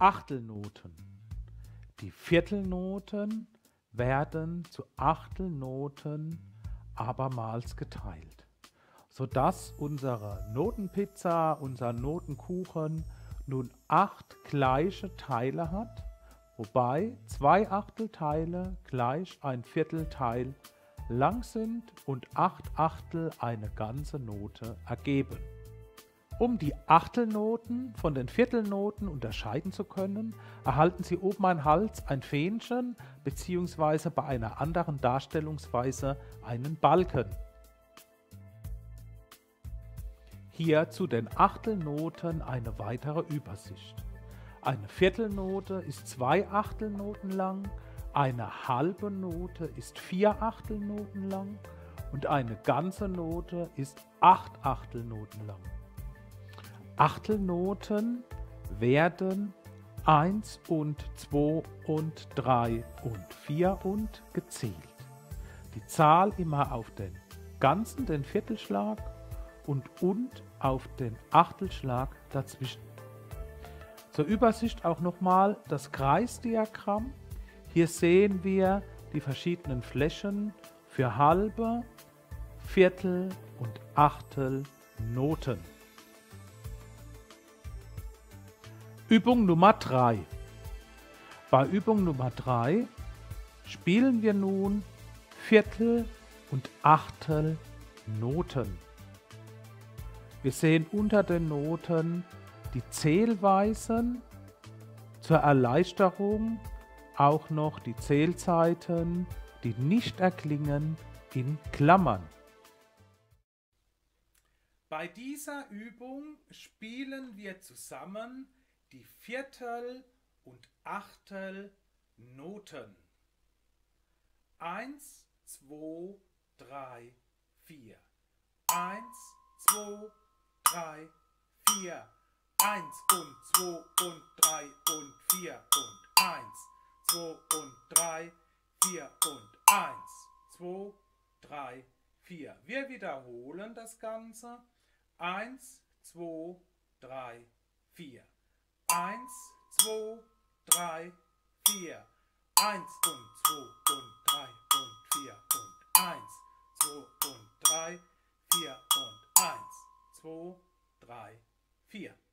Achtelnoten. Die Viertelnoten werden zu Achtelnoten abermals geteilt, sodass unsere Notenpizza, unser Notenkuchen nun acht gleiche Teile hat, wobei zwei Achtelteile gleich ein Viertelteil lang sind und acht Achtel eine ganze Note ergeben. Um die Achtelnoten von den Viertelnoten unterscheiden zu können, erhalten Sie oben ein Hals ein Fähnchen bzw. bei einer anderen Darstellungsweise einen Balken. Hier zu den Achtelnoten eine weitere Übersicht. Eine Viertelnote ist zwei Achtelnoten lang, eine halbe Note ist vier Achtelnoten lang und eine ganze Note ist acht Achtelnoten lang. Achtelnoten werden 1 und 2 und 3 und 4 und gezählt. Die Zahl immer auf den ganzen, den Viertelschlag und und auf den Achtelschlag dazwischen. Zur Übersicht auch nochmal das Kreisdiagramm. Hier sehen wir die verschiedenen Flächen für halbe, Viertel und Achtel Noten. Übung Nummer 3. Bei Übung Nummer 3 spielen wir nun Viertel und Achtel Noten. Wir sehen unter den Noten die Zählweisen, zur Erleichterung auch noch die Zählzeiten, die nicht erklingen, in Klammern. Bei dieser Übung spielen wir zusammen die Viertel- und Achtelnoten. Eins, zwei, drei, vier. Eins, zwei, drei, vier. Eins und zwei und drei und vier und eins, zwei und drei, vier und eins, zwei, drei, vier. Wir wiederholen das Ganze. Eins, zwei, drei, vier. Eins, zwei, drei, vier. Eins und zwei und drei und vier und eins, zwei und 2, 3, 4.